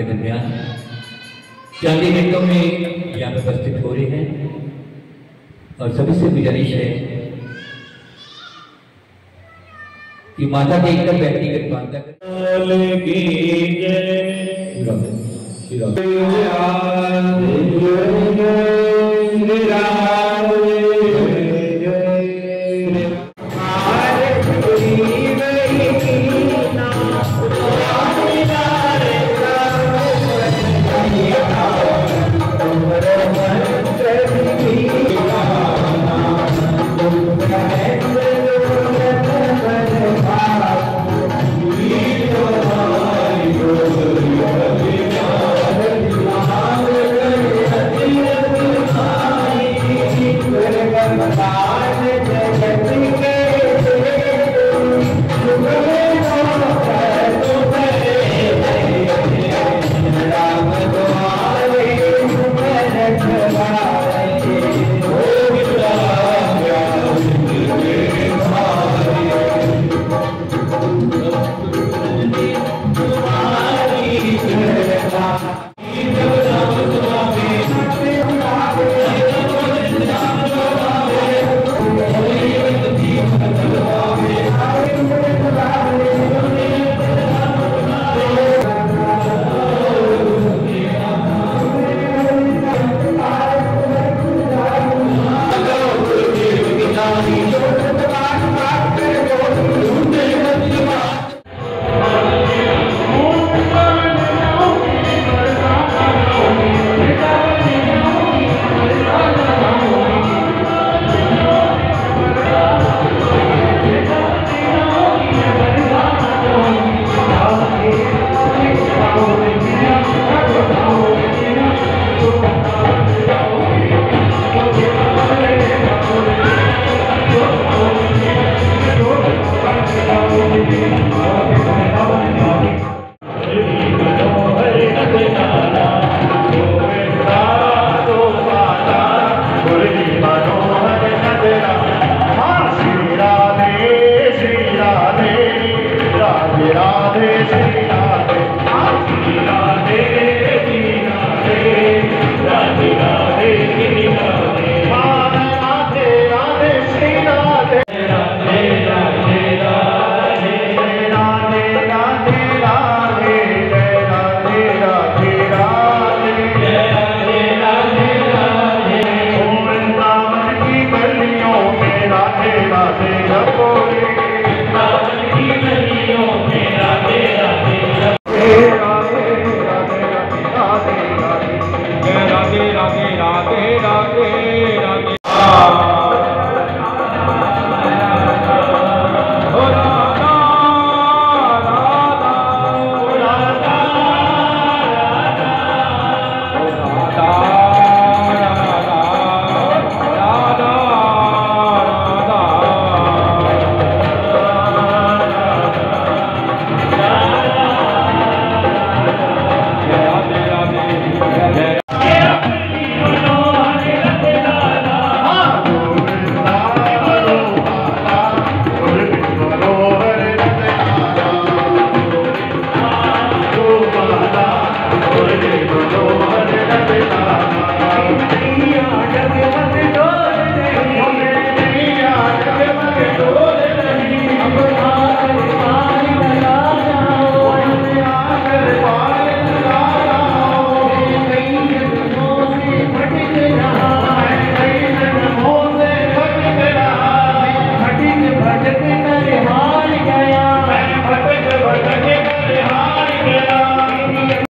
के दरमियान चांदी मिनटों में यहाँ पर उपस्थित हो रहे हैं और सभी से गुजारिश है कि माता देखकर व्यक्तिगत बांधा कर